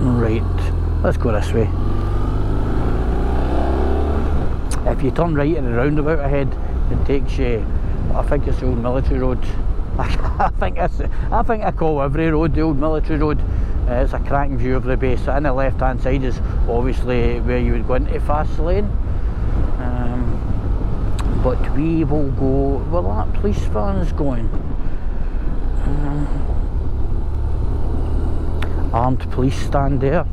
Right, let's go this way. If you turn right in the roundabout ahead, it takes you, I think it's the old military road. I think it's, I think I call every road the old military road. Uh, it's a cracking view of the base. On the left hand side is obviously where you would go into Faslane. Um, but we will go, well that police van's going. Um, armed police stand there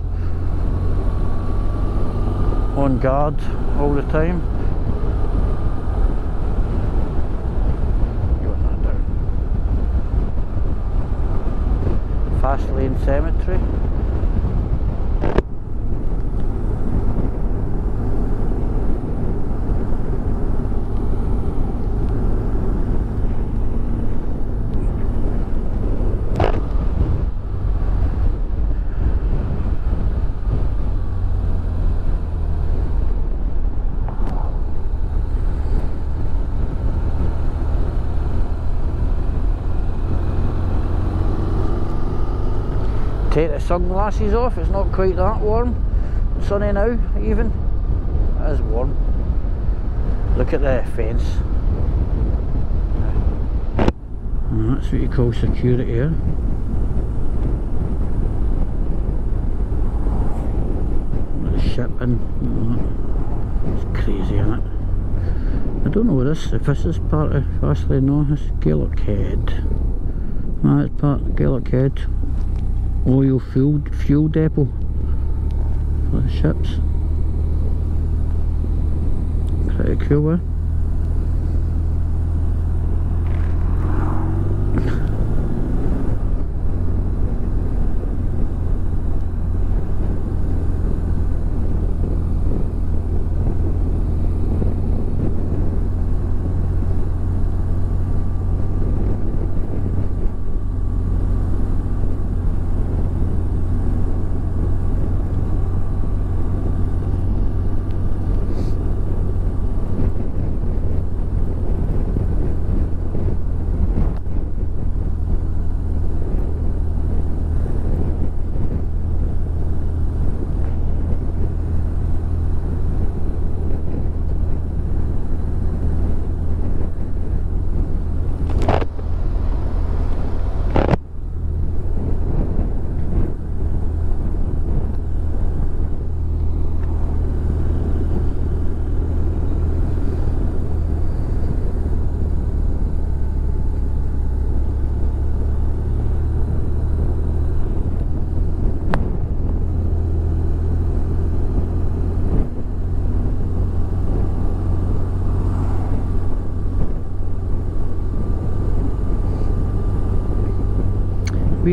on guard all the time. Faslane Cemetery. Take the sunglasses off, it's not quite that warm. Sunny now, even. It is warm. Look at the fence. And mm, that's what you call security here. The shipping. Mm, it's crazy, isn't it? I don't know what this, if this is part of Faslane, no, it's Garelochhead. No, it's part of Garelochhead oil fuel, fuel depot for the ships. Pretty cool, eh?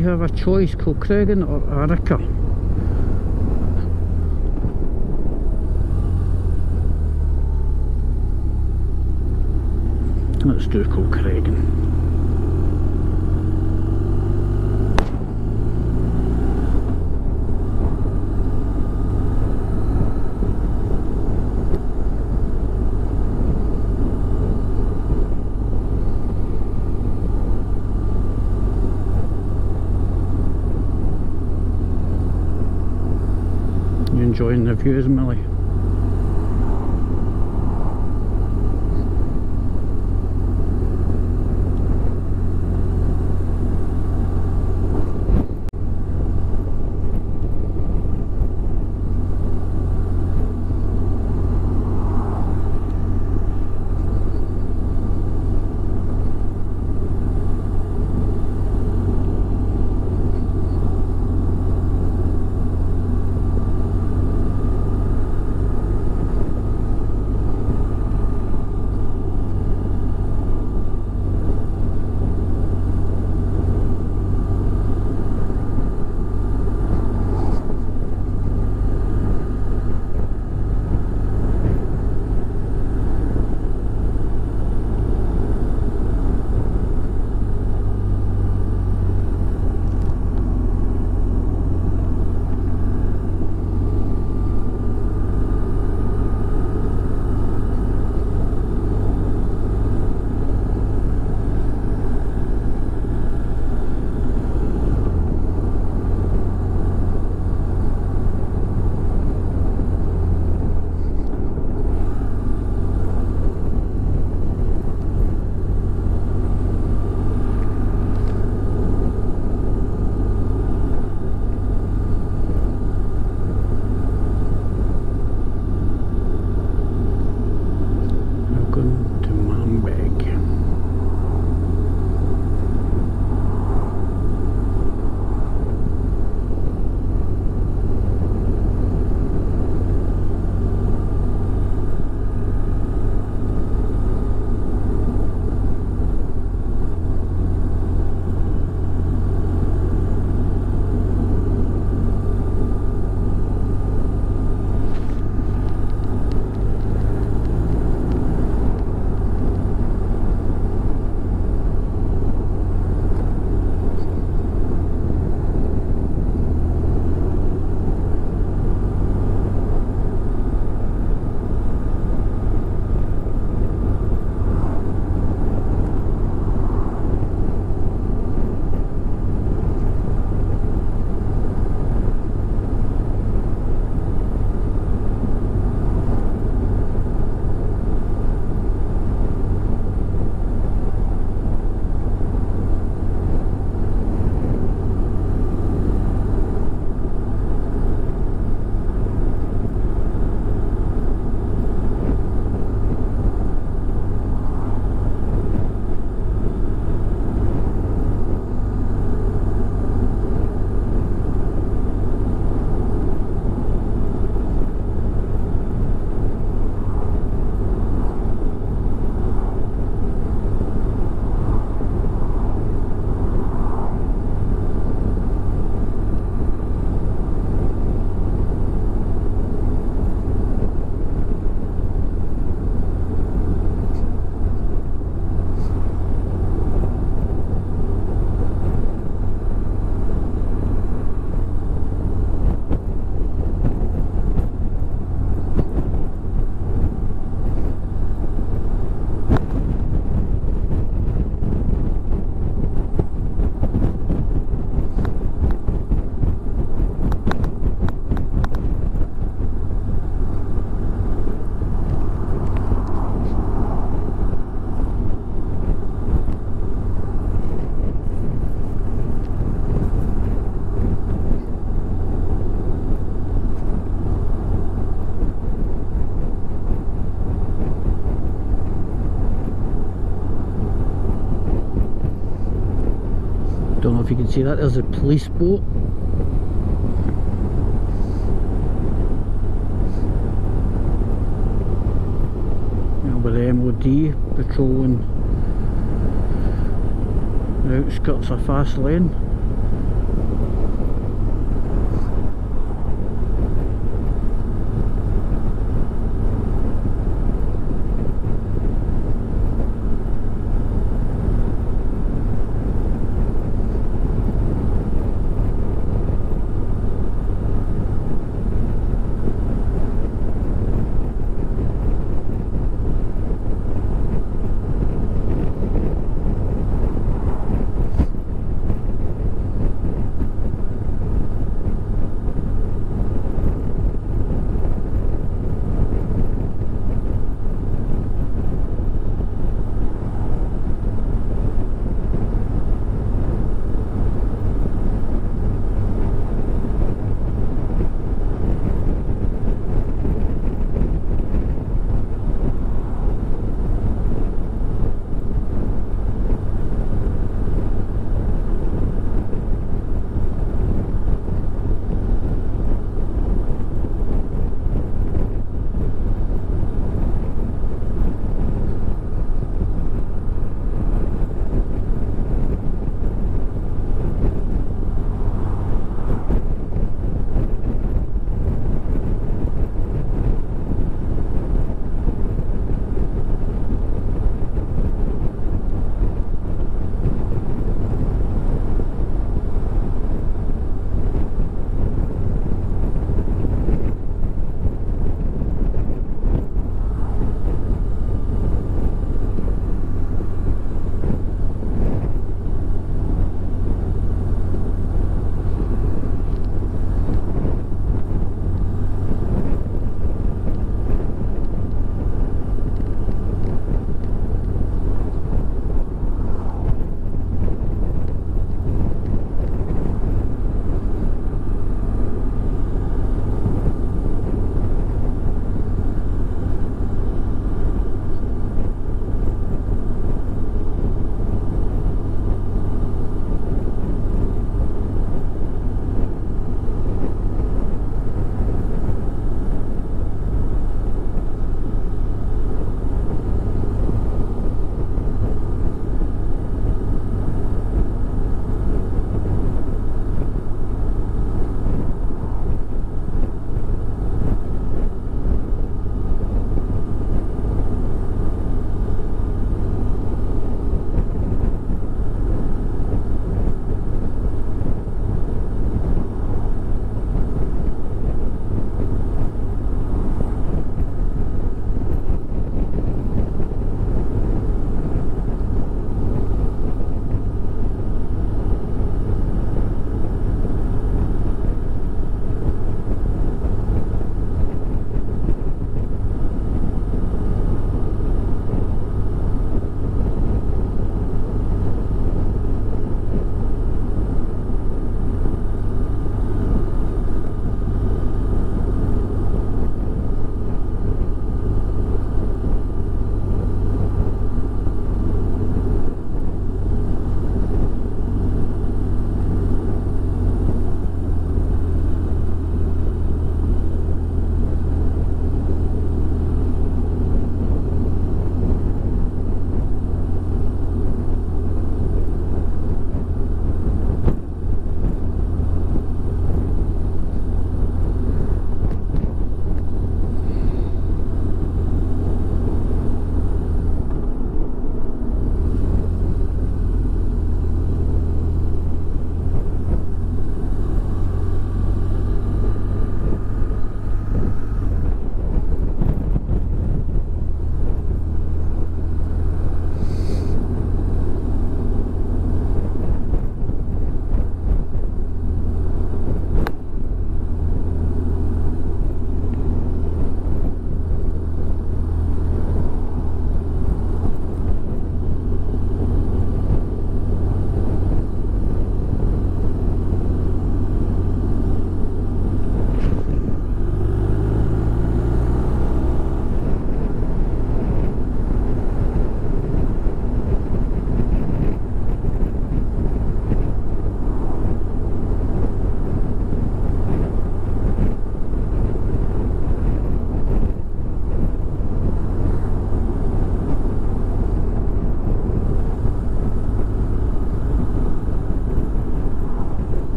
We have a choice Kilcreggan or Arica. Let's do Kilcreggan. Enjoying the views, Milly. If you can see that, there's a police boat. With the MOD patrolling the outskirts of Faslane.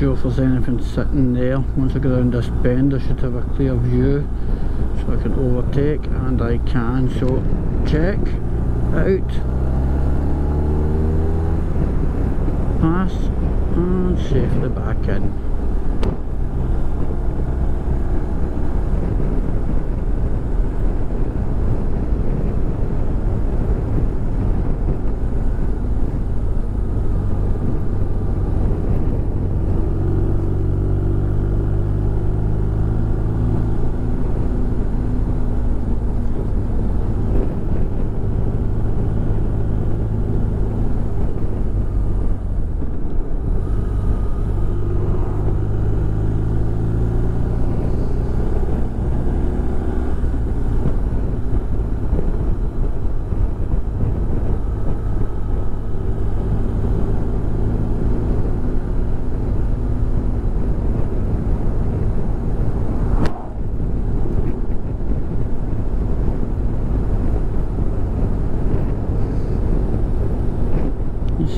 Sure if there's anything sitting there. Once I get around this bend I should have a clear view so I can overtake and I can. So check out, pass and safely back in.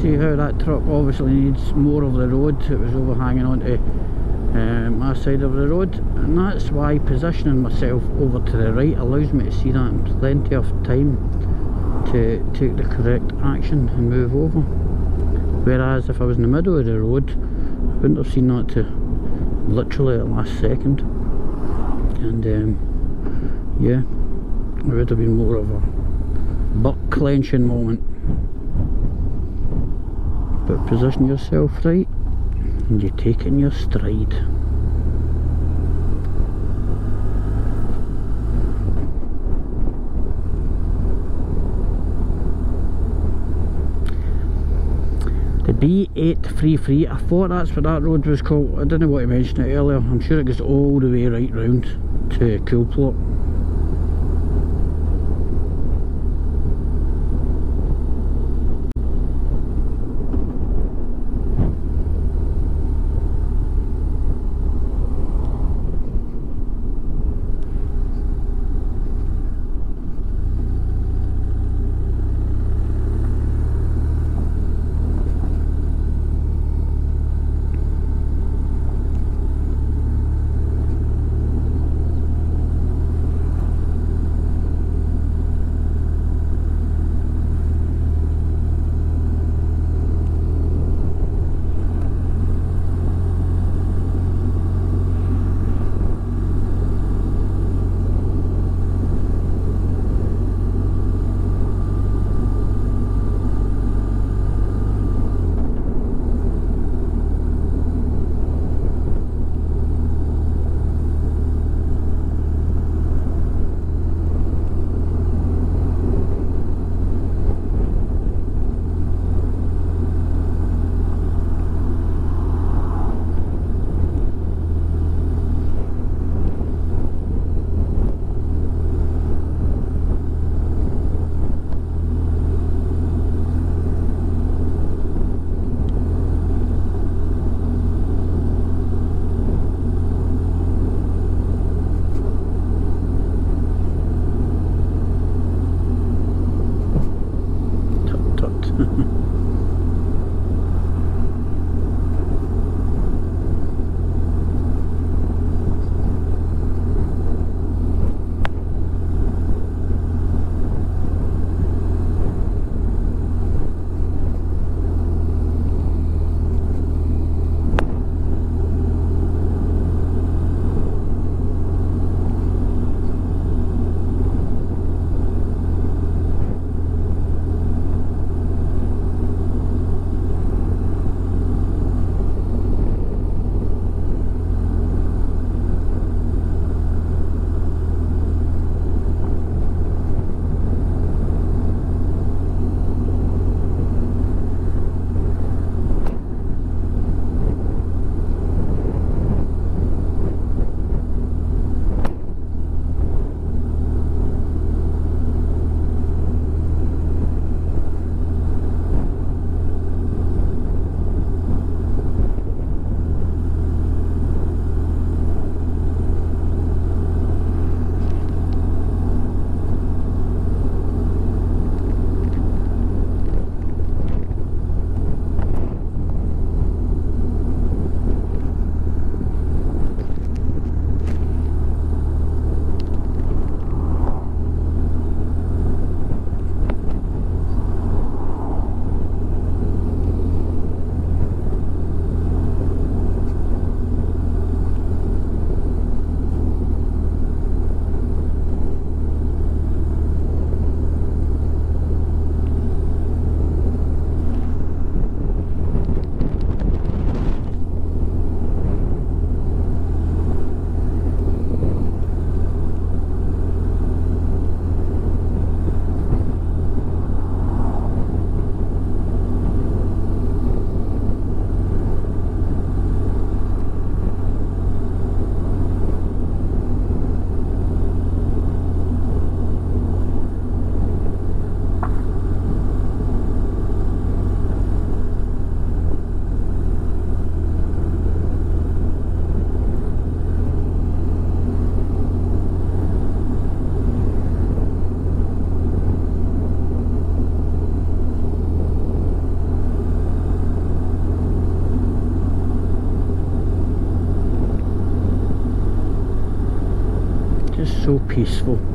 see how that truck obviously needs more of the road. It was overhanging onto um, my side of the road and that's why positioning myself over to the right allows me to see that in plenty of time to take the correct action and move over. Whereas if I was in the middle of the road I wouldn't have seen that to literally the last second. And um, yeah it would have been more of a butt clenching moment but position yourself right and you take in your stride. The B833 I thought that's what that road was called. I didn't want to mention it earlier. I'm sure it goes all the way right round to Coulport peaceful.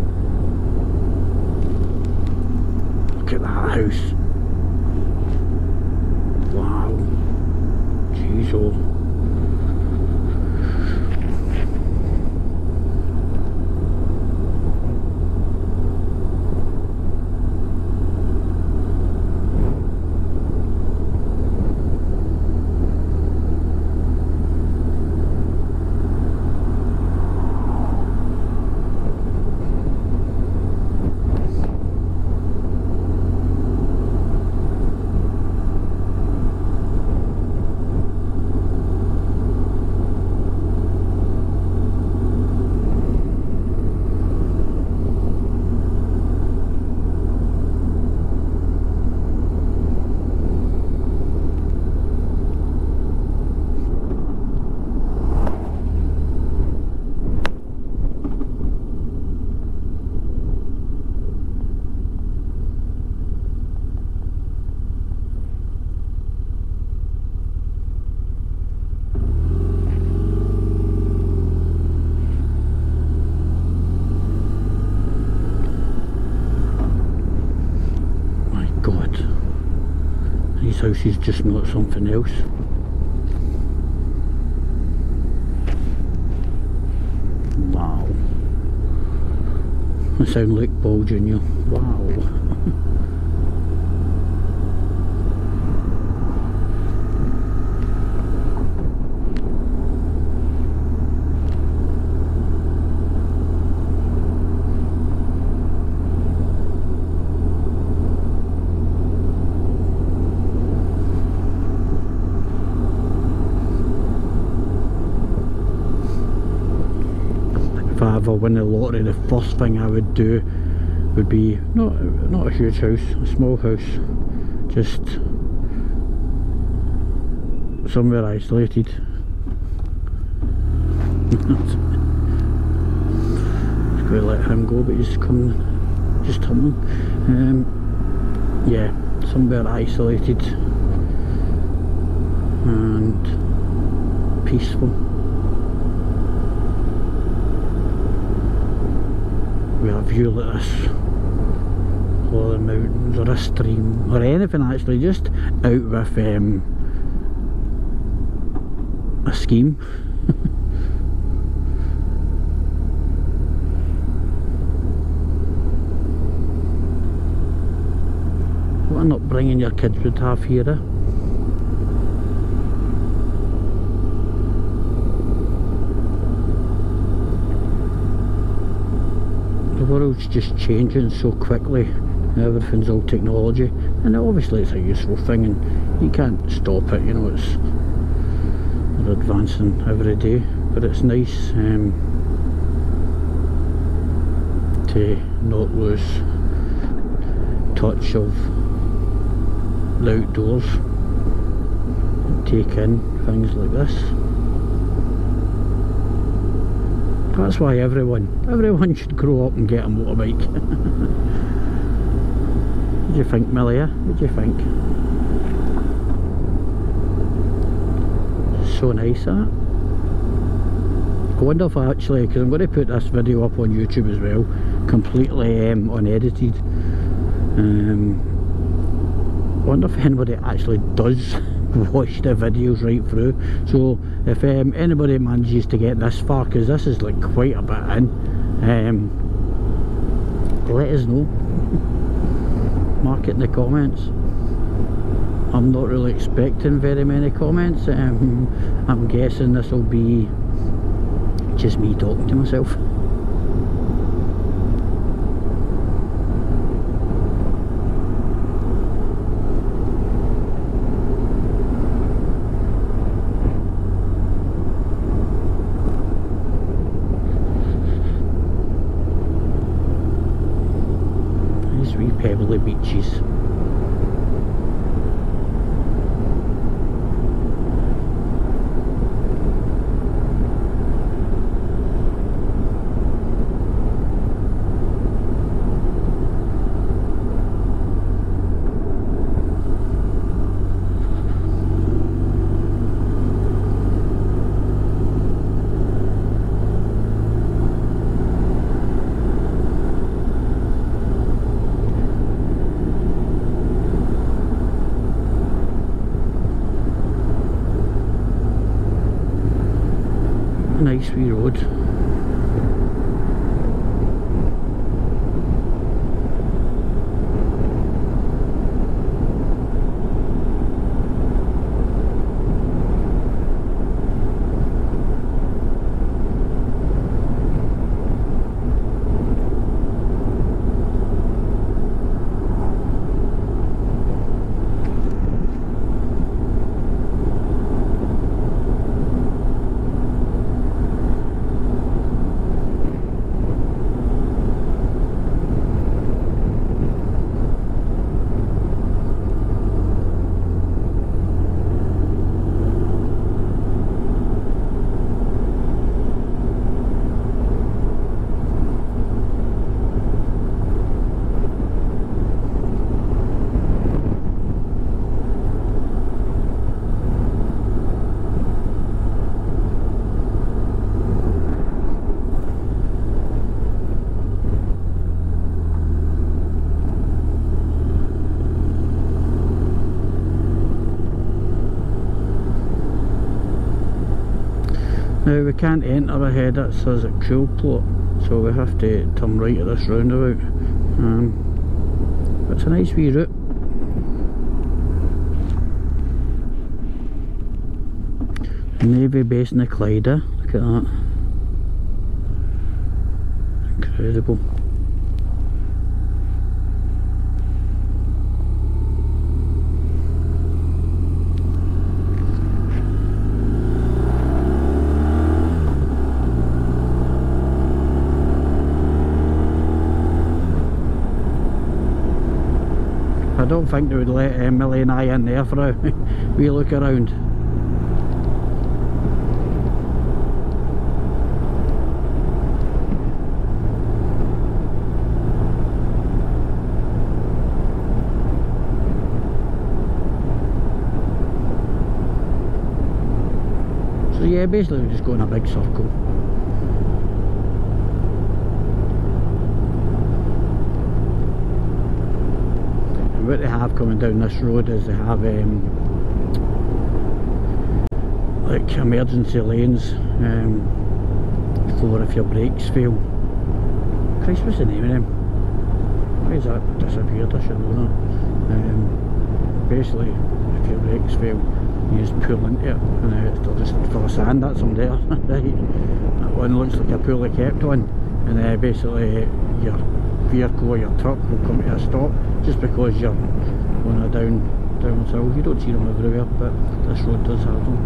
House is just not something else. Wow. I sound like Paul. Wow. win the lottery, the first thing I would do would be not not a huge house, a small house, just somewhere isolated. just going to let him go, but he's coming, just coming. Um, yeah, somewhere isolated and peaceful. A view like this or the mountains or a stream or anything actually just out with um, a scheme what not bringing your kids would have here eh? World's just changing so quickly. Everything's all technology and obviously it's a useful thing and you can't stop it you know it's advancing every day but it's nice um, to not lose touch of the outdoors take in things like this That's why everyone, everyone should grow up and get a motorbike. what do you think, Millia? What do you think? So nice that. I wonder if I actually, because I'm going to put this video up on YouTube as well, completely um, unedited. Um, I wonder if anybody actually does watch the videos right through. So if um, anybody manages to get this far because this is like quite a bit in um, let us know. Mark it in the comments. I'm not really expecting very many comments. Um, I'm guessing this will be just me talking to myself transmitisse we can't enter ahead, it says at Coulport, so we have to turn right at this roundabout. Um, it's a nice wee route. Navy base in the Clyde, look at that. Incredible. I don't think they would let uh, Milly and I in there for a wee look around. So yeah, basically we're just go in a big circle. What they have coming down this road is they have um, like emergency lanes um, for if your brakes fail. Christ, what's the name of them? Why is that disappeared? I should know that. Um, basically, if your brakes fail, you just pull into it and uh, they'll just full of sand, that's them there. right. That one looks like a poorly kept one and uh, basically your vehicle or your truck will come to a stop just because you're on a down down hill. You don't see them everywhere but this road does have them.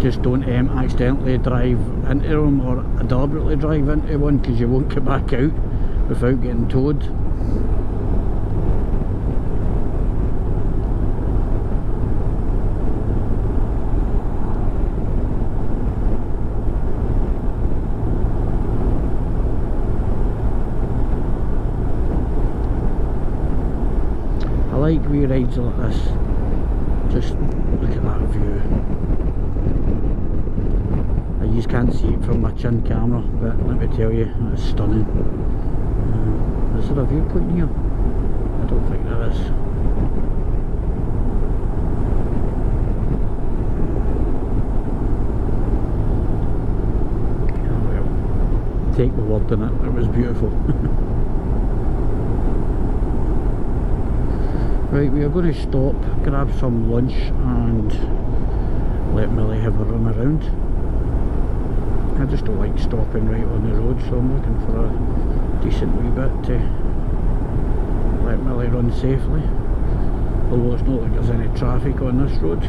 Just don't um, accidentally drive into them or deliberately drive into one because you won't get back out without getting towed. I like wee rides like this. Just look at that view. I just can't see it from my chin camera, but let me tell you, it's stunning. Uh, is there a viewpoint here? I don't think there is. Well, take the word in it, it was beautiful. Right, we are going to stop, grab some lunch and let Milly have a run around. I just don't like stopping right on the road so I'm looking for a decent wee bit to let Milly run safely. Although it's not like there's any traffic on this road.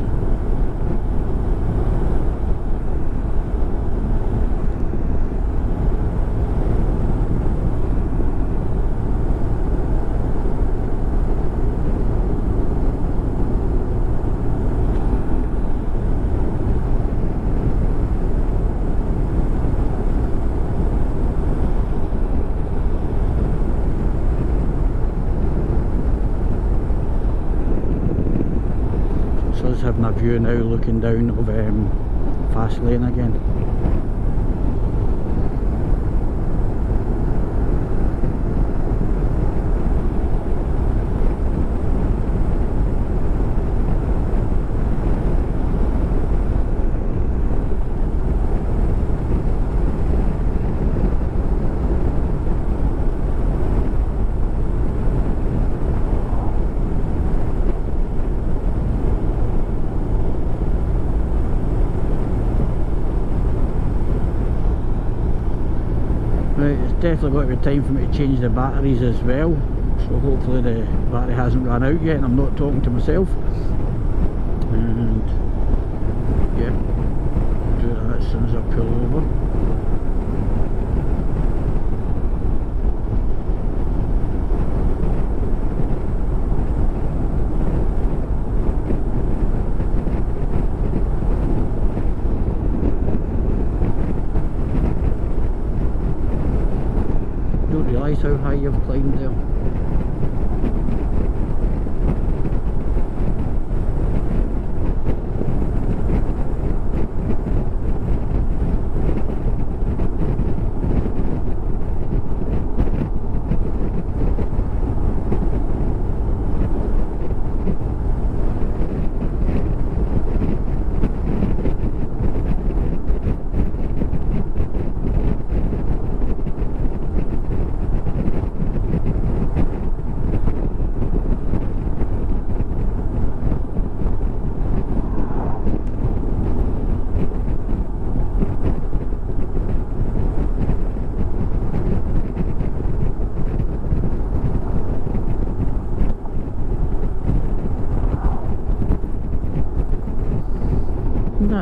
So us having a view now looking down of um, Faslane again. Definitely got to be time for me to change the batteries as well. So hopefully the battery hasn't run out yet and I'm not talking to myself. And yeah. Do that as soon as I pull over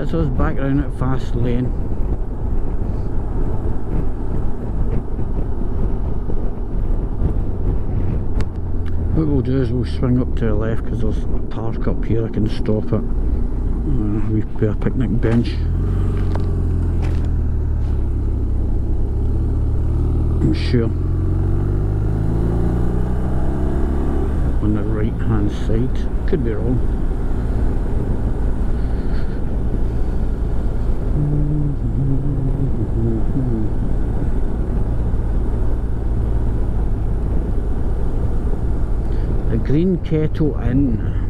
that's us back around at Faslane. What we'll do is we'll swing up to the left because there's a park up here I can stop it. Uh, we put a picnic bench. I'm sure. On the right hand side. Could be wrong A green kettle inn.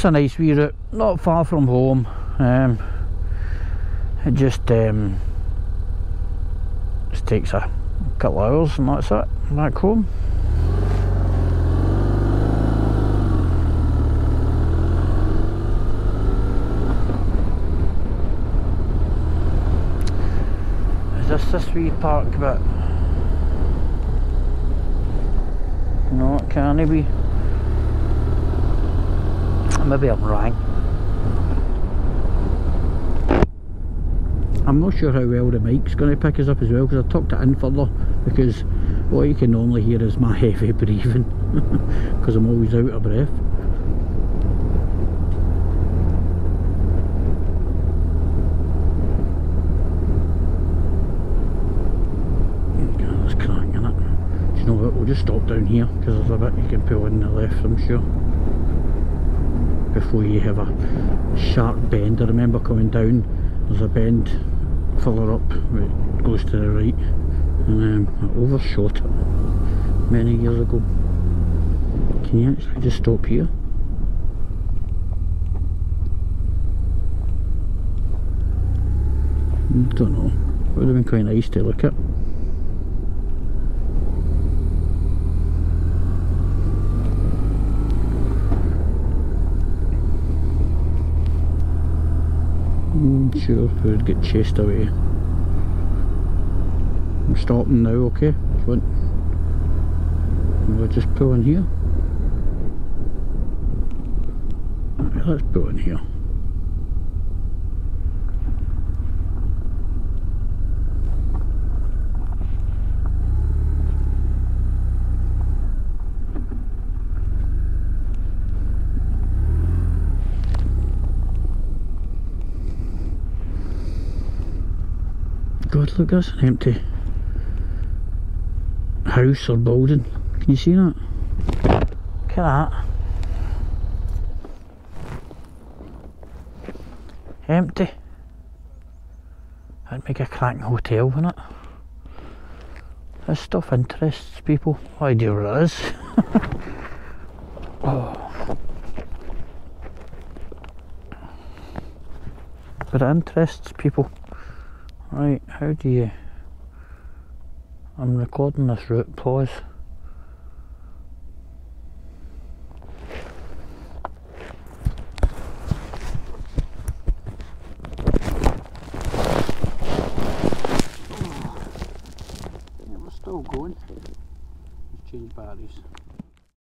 It's a nice wee route, not far from home. Um, it just um, just takes a couple of hours and that's it, back home. Is this this wee park bit? No, it can't be maybe I'm wrong. I'm not sure how well the mic's going to pick us up as well because I tucked it in further because what you can normally hear is my heavy breathing because I'm always out of breath. Just stop down here because there's a bit you can pull in the left I'm sure before you have a sharp bend. I remember coming down, there's a bend further up, it goes to the right, and um, I overshot it many years ago. Can you actually just stop here? Don't know. it Would have been quite nice to look at. Sure, we would get chased away. I'm stopping now, okay? Want, we'll just pull in here. Let's pull in here. God, look, that's an empty house or building. Can you see that? Look at that. Empty. That'd make a cracking hotel, wouldn't it? This stuff interests people. No idea what it is. oh. But it interests people. Right, how do you... I'm recording this route, pause.